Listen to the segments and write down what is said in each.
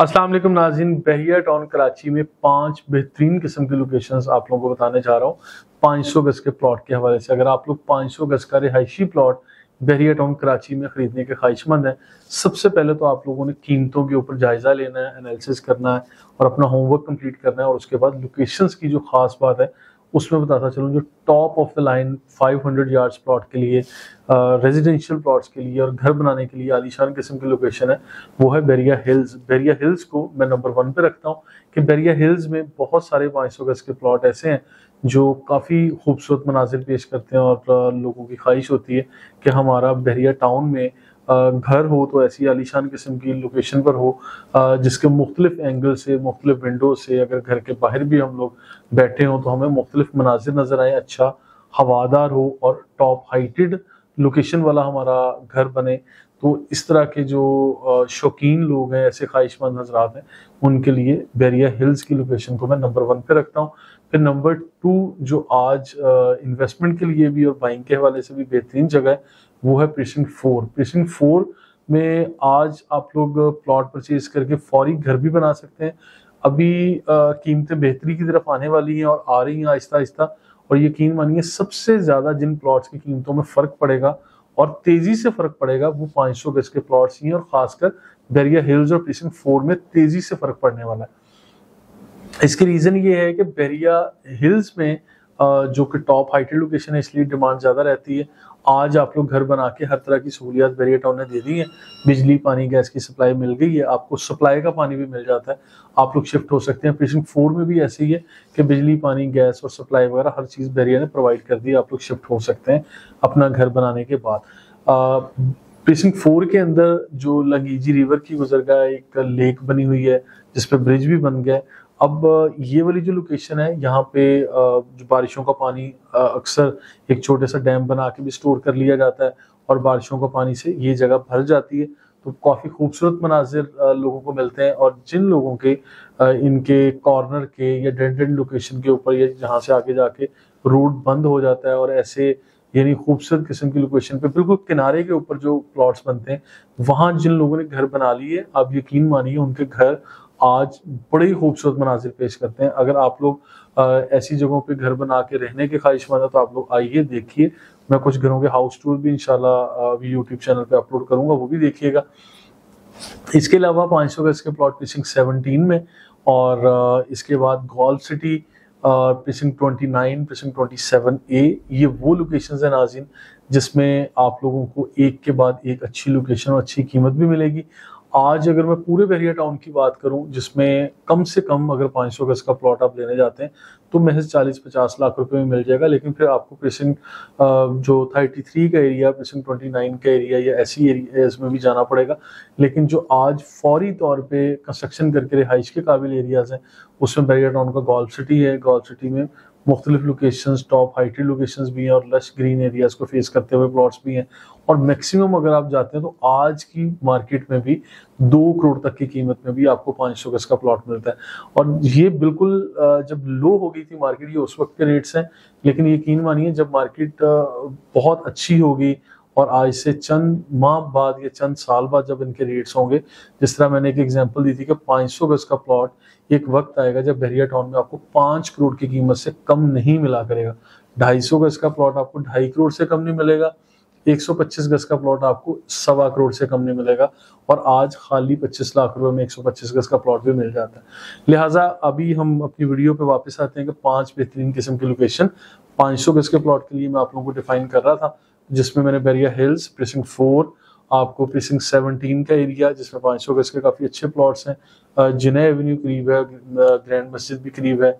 अस्सलाम वालेकुम नाजिन बहिया टाउन कराची में पाँच बेहतरीन किस्म की लोकेशंस आप लोगों को बताने जा रहा हूँ। 500 गज के प्लॉट के हवाले से। अगर आप लोग 500 गज का रिहायशी प्लॉट बहरिया टाउन कराची में खरीदने के ख्वाहिशमंद हैं, सबसे पहले तो आप लोगों ने कीमतों के ऊपर जायजा लेना है एनालिसिस करना है और अपना होमवर्क कंप्लीट करना है और उसके बाद लोकेशंस की जो खास बात है उसमें बताता चलूँ, जो top of the line 500 yards plot के लिए रेजिडेंशियल प्लॉट्स के लिए और घर बनाने के लिए आलीशान किस्म की लोकेशन है, वो है बेरिया हिल्स बेरिया हिल्स को मैं नंबर वन पे रखता हूँ कि बेरिया हिल्स में बहुत सारे पाँच सौ गज के प्लॉट ऐसे हैं, जो काफ़ी खूबसूरत मनाजिर पेश करते हैं और लोगों की ख्वाहिश होती है कि हमारा बहरिया टाउन में घर हो तो ऐसी आलिशान किस्म की लोकेशन पर हो जिसके मुख्तलिफ़ एंगल से, मुख्तलिफ़ विंडो से अगर घर के बाहर भी हम लोग बैठे हों तो हमें मुख्तलिफ़ मनाजिर नज़र आए अच्छा हवादार हो और टॉप हाइटेड लोकेशन वाला हमारा घर बने। तो इस तरह के जो शौकीन लोग हैं, ऐसे ख्वाहिशमंद नजरात हैं, उनके लिए बैरिया हिल्स की लोकेशन को मैं नंबर वन पे रखता हूँ। फिर नंबर टू, जो आज इन्वेस्टमेंट के लिए भी और बाइंग के हवाले से भी बेहतरीन जगह है, वो है प्रेसिंग फोर प्रेसिंग फोर में आज आप लोग प्लॉट परचेज करके फौरी घर भी बना सकते हैं। अभी कीमतें बेहतरी की तरफ़ आने वाली हैं और आ रही हैं आहिस्ता आहिस्ता और यकीन मानिए, सबसे ज़्यादा जिन प्लॉट्स की कीमतों में फ़र्क पड़ेगा और तेज़ी से फ़र्क पड़ेगा वो 500 गज के प्लॉट्स ही और ख़ासकर बैरिया हिल्स और प्रेसिंग फोर में तेज़ी से फ़र्क पड़ने वाला है। इसके रीज़न ये है कि बैरिया हिल्स में जो कि टॉप हाइटेड लोकेशन है, इसलिए डिमांड ज़्यादा रहती है आज आप लोग घर बना के हर तरह की सहूलियात बैरिया टाउन ने दे दी है। बिजली, पानी, गैस की सप्लाई मिल गई है। आपको सप्लाई का पानी भी मिल जाता है। आप लोग शिफ्ट हो सकते हैं। प्रेसिंग फोर में भी ऐसे ही है कि बिजली, पानी, गैस और सप्लाई वगैरह हर चीज़ बैरिया ने प्रोवाइड कर दी। आप लोग शिफ्ट हो सकते हैं अपना घर बनाने के बाद। प्रेसिंग फोर के अंदर जो लंगीजी रिवर की गुजरगा एक लेक बनी हुई है जिसपे ब्रिज भी बन गया अब ये वाली जो लोकेशन है, यहाँ पे जो बारिशों का पानी अक्सर एक छोटे सा डैम बना के भी स्टोर कर लिया जाता है और बारिशों का पानी से ये जगह भर जाती है। तो काफ़ी खूबसूरत मनाजिर लोगों को मिलते हैं और जिन लोगों के इनके कॉर्नर के या डेंट लोकेशन के ऊपर या जहाँ से आगे जाके रोड बंद हो जाता है और ऐसे, यानी खूबसूरत किस्म की लोकेशन पे बिल्कुल किनारे के ऊपर जो प्लॉट्स बनते हैं, वहाँ जिन लोगों ने घर बना लिए आप यकीन मानिए उनके घर आज बड़े खूबसूरत मनाजिर पेश करते हैं। अगर आप लोग ऐसी जगहों पे घर बना के रहने के ख्वाहिशमंद है तो आप लोग आइए, देखिए। मैं कुछ घरों के हाउस टूर भी अभी यूट्यूब चैनल पे अपलोड करूँगा, वो भी देखिएगा। इसके अलावा पाँच सौ गज के प्लॉट पिचिंग सेवनटीन में और इसके बाद golf city precinct twenty nine precinct twenty seven A ये वो लोकेशन है नाजिन, जिसमें आप लोगों को एक के बाद एक अच्छी लोकेशन और अच्छी कीमत भी मिलेगी। आज अगर मैं पूरे बहरिया टाउन की बात करूँ, जिसमें कम से कम अगर 500 गज का प्लॉट आप लेने जाते हैं तो महज 40-50 लाख रुपए में मिल जाएगा। लेकिन फिर आपको प्रेसिंग जो 33 का एरिया प्रेसिंग 29 का एरिया या ऐसी एरिया में भी जाना पड़ेगा। लेकिन जो आज फौरी तौर पे कंस्ट्रक्शन करके रिहाइश के काबिल एरियाज़ हैं, उसमें बहरिया टाउन का गोल्फ सिटी है। गोल्फ सिटी में मुख्तलिफ़ लोकेशन टॉप हाइटेड लोकेशन भी हैं और लश ग्रीन एरियाज़ को फेस करते हुए प्लॉट्स भी हैं। और मैक्सिमम अगर आप जाते हैं तो आज की मार्केट में भी दो करोड़ तक की कीमत में भी आपको पाँच सौ गज का प्लॉट मिलता है। और ये बिल्कुल जब लो हो गई थी मार्केट ये उस वक्त के रेट्स हैं, लेकिन यकीन मानिए जब मार्केट बहुत अच्छी होगी और आज से चंद माह बाद या चंद साल बाद जब इनके रेट्स होंगे, जिस तरह मैंने एक एग्जांपल दी थी कि 500 गज का प्लॉट एक वक्त आएगा जब बहरिया टाउन में आपको पाँच करोड़ की कीमत से कम नहीं मिला करेगा। ढाई सौ गज का प्लॉट आपको ढाई करोड़ से कम नहीं मिलेगा 125 गज का प्लॉट आपको सवा करोड़ से कम नहीं मिलेगा, और आज खाली 25 लाख रुपए में 125 गज का प्लॉट भी मिल जाता है। लिहाजा अभी हम अपनी वीडियो पे वापस आते हैं कि पाँच बेहतरीन किस्म की लोकेशन 500 गज के प्लॉट के लिए मैं आप लोगों को डिफाइन कर रहा था। जिसमें मैंने बेरिया हिल्स प्रेसिंग फोर आपको प्रेसिंग सेवनटीन का एरिया जिसमें पाँच सौ गज के काफ़ी अच्छे प्लॉट्स हैं। जिने एवेन्यू करीब है ग्रैंड मस्जिद भी करीब है।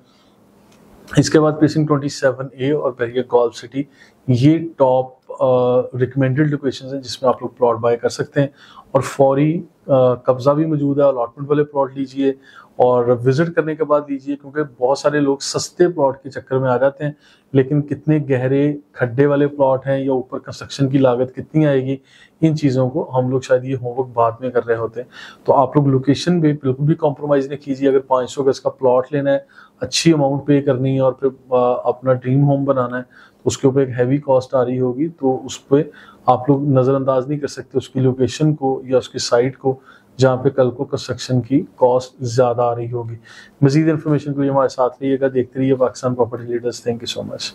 इसके बाद प्रेसिंग ट्वेंटी सेवन ए और बेरिया गोल्फ सिटी ये टॉप रिकमेंडेड लोकेशन हैं जिसमें आप लोग प्लॉट बाय कर सकते हैं। और फौरी कब्जा भी मौजूद है अलॉटमेंट वाले प्लॉट लीजिए। और विज़िट करने के बाद लीजिए, क्योंकि बहुत सारे लोग सस्ते प्लॉट के चक्कर में आ जाते हैं, लेकिन कितने गहरे खड्डे वाले प्लॉट हैं या ऊपर कंस्ट्रक्शन की लागत कितनी आएगी, इन चीज़ों को हम लोग शायद ये होमवर्क बाद में कर रहे होते हैं। तो आप लोग लोकेशन पे बिल्कुल भी कॉम्प्रोमाइज़ नहीं कीजिए, अगर 500 गज का प्लॉट लेना है, अच्छी अमाउंट पे करनी है और फिर अपना ड्रीम होम बनाना है तो उसके ऊपर एक हैवी कॉस्ट आ रही होगी तो उस पर आप लोग नज़रअंदाज नहीं कर सकते, उसकी लोकेशन को या उसकी साइट को जहाँ पे कल को कंस्ट्रक्शन की कॉस्ट ज़्यादा आ रही होगी। मजीद इन्फॉर्मेशन के लिए हमारे साथ रहिएगा, देखते रहिए Pakistan property leaders thank you so much